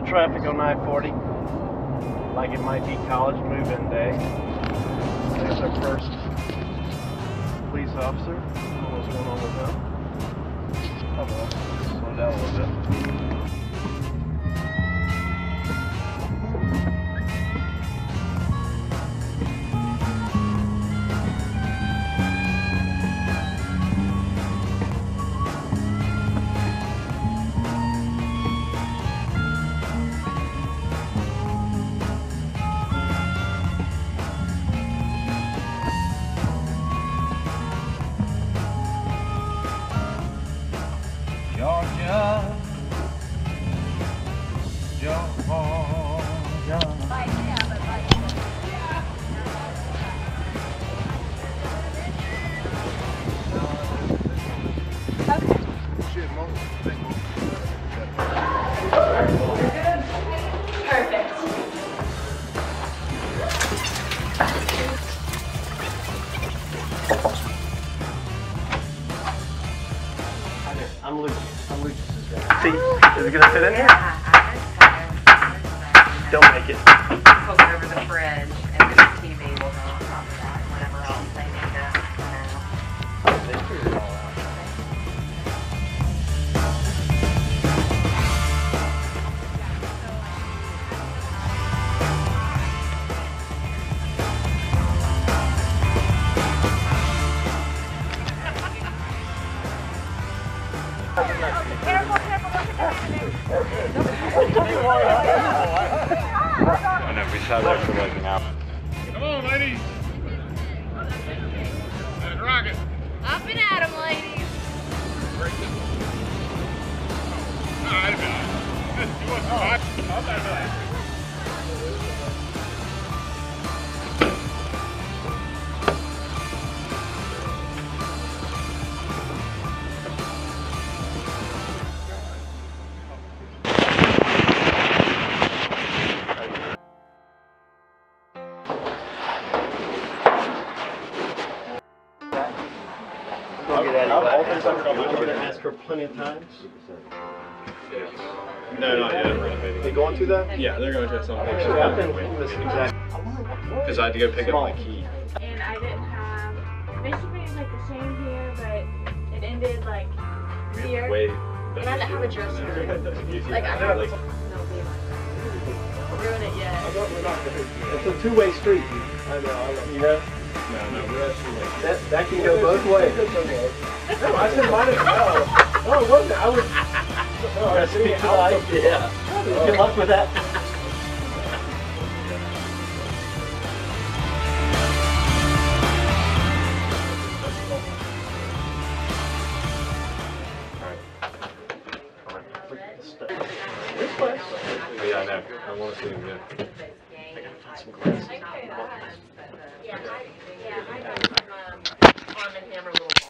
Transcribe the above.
of traffic on I-40, like it might be college move-in day. There's our first police officer. I what's going on with them. Oh well, slow down a little bit. Georgia, Georgia. Perfect. I'm Lucius. I'm Lucius's guy. See, is it gonna fit in here? Don't make it. Poke over the fridge and the TV will go on top of that, whatever else they need to, you know. They figured it all out. I sat there for like an hour. Come on, ladies. Let's rock it. Up and at 'em, ladies. All right, man. You Go get Addie back. I'm gonna ask her plenty of times. No, not yet. They going through that? Yeah, they're going to some Actually, I've been waiting this exact. Because I had to go pick up my key. and I didn't have. Basically, it's like the same here, but it ended like here. Wait. And I didn't have a dress shirt. Like I have. No, babe. Ruin it yet. It's a two-way street. I know, I love, you know? No, no, we're actually like. That, that can go both ways. No, I said might as well. No, it wasn't, I was. Oh, that's the idea. Good luck with that. All right. This place. Yeah, I know. I want to see him again. I gotta find some glasses. Arm & Hammer little